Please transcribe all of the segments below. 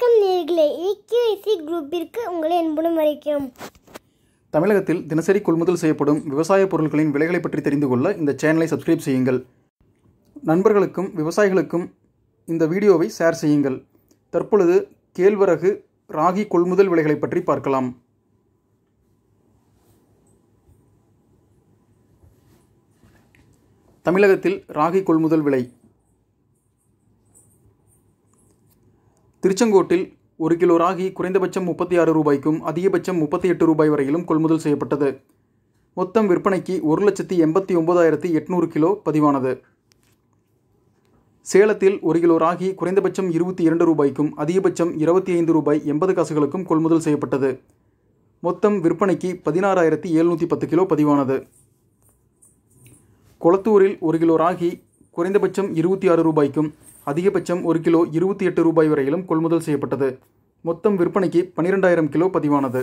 வணக்கம் நேர்களே. ஏகேசி குரூப்பிற்கு உங்களை அன்புடன் வரைக்கும் தமிழகத்தில் தினசரி கொள்முதல் செய்யப்படும் விவசாய பொருட்களின் விலைகளை பற்றி தெரிந்து கொள்ள இந்த சேனலை சப்ஸ்கிரைப் செய்யுங்கள். நண்பர்களுக்கும் விவசாயிகளுக்கும் இந்த வீடியோவை ஷேர் செய்யுங்கள். தற்பொழுது கேழ்வரகு ராகி கொள்முதல் விலைகளை பற்றி பார்க்கலாம். தமிழகத்தில் ராகி கொள்முதல் விலை திருச்செங்கோட்டில் ஒரு கிலோ ராகி குறைந்தபட்சம் முப்பத்தி ஆறு ரூபாய்க்கும் அதிகபட்சம் முப்பத்தி எட்டு ரூபாய் வரையிலும் கொள்முதல் செய்யப்பட்டது. மொத்தம் விற்பனைக்கு ஒரு லட்சத்தி எண்பத்தி ஒன்பதாயிரத்தி எட்நூறு கிலோ பதிவானது. சேலத்தில் ஒரு கிலோ ராகி குறைந்தபட்சம் இருபத்தி இரண்டு ரூபாய்க்கும் அதிகபட்சம் இருபத்தி ஐந்து ரூபாய் எண்பது காசுகளுக்கும் கொள்முதல் செய்யப்பட்டது. மொத்தம் விற்பனைக்கு பதினாறாயிரத்தி எழுநூற்றி பத்து கிலோ பதிவானது. கொளத்தூரில் ஒரு கிலோ ராகி குறைந்தபட்சம் இருபத்தி ஆறு ரூபாய்க்கும் அதிகபட்சம் ஒரு கிலோ இருபத்தி எட்டு ரூபாய் வரையிலும் கொள்முதல் செய்யப்பட்டது. மொத்தம் விற்பனைக்கு பன்னிரெண்டாயிரம் கிலோ பதிவானது.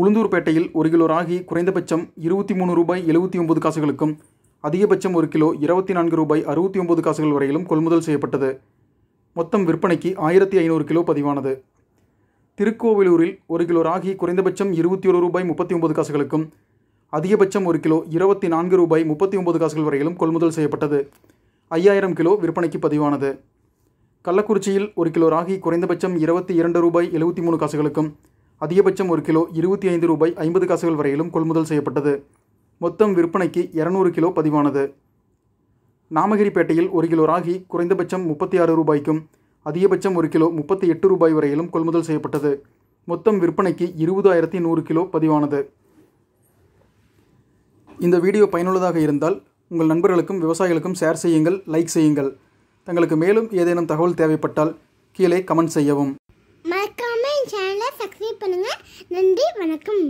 உளுந்தூர்பேட்டையில் ஒரு கிலோ ராகி குறைந்தபட்சம் இருபத்தி மூணு ரூபாய் எழுபத்தி ஒன்பது காசுகளுக்கும் அதிகபட்சம் ஒரு கிலோ இருபத்தி நான்கு ரூபாய் அறுபத்தி ஒன்பது காசுகள் வரையிலும் கொள்முதல் செய்யப்பட்டது. மொத்தம் விற்பனைக்கு ஆயிரத்தி ஐநூறு கிலோ பதிவானது. திருக்கோவிலூரில் ஒரு கிலோ ராகி குறைந்தபட்சம் இருபத்தி ஒரு ரூபாய் முப்பத்தி ஒன்பது காசுகளுக்கும் அதிகபட்சம் ஒரு கிலோ இருபத்தி நான்கு ரூபாய் முப்பத்தி ஒன்பது காசுகள் வரையிலும் கொள்முதல் செய்யப்பட்டது. ஐயாயிரம் கிலோ விற்பனைக்கு பதிவானது. கள்ளக்குறிச்சியில் ஒரு கிலோ ராகி குறைந்தபட்சம் இருபத்தி இரண்டு ரூபாய் எழுபத்தி மூணு காசுகளுக்கும் அதிகபட்சம் ஒரு கிலோ இருபத்தி ஐந்து ரூபாய் ஐம்பது காசுகள் வரையிலும் கொள்முதல் செய்யப்பட்டது. மொத்தம் விற்பனைக்கு இரநூறு கிலோ பதிவானது. நாமகிரிப்பேட்டையில் ஒரு கிலோ ராகி குறைந்தபட்சம் முப்பத்தி ஆறு ரூபாய்க்கும் அதிகபட்சம் ஒரு கிலோ முப்பத்தி எட்டு ரூபாய் வரையிலும் கொள்முதல் செய்யப்பட்டது. மொத்தம் விற்பனைக்கு இருபதாயிரத்தி நூறு கிலோ பதிவானது. இந்த வீடியோ பயனுள்ளதாக இருந்தால் உங்கள் நண்பர்களுக்கும் விவசாயிகளுக்கும் ஷேர் செய்யுங்கள் லைக் செய்யுங்கள். தங்களுக்கு மேலும் ஏதேனும் தகவல் தேவைப்பட்டால் கீழே கமெண்ட் செய்யவும். மறக்காமல் சேனலை சப்ஸ்கிரைப் பண்ணுங்கள் நன்றி வணக்கம்.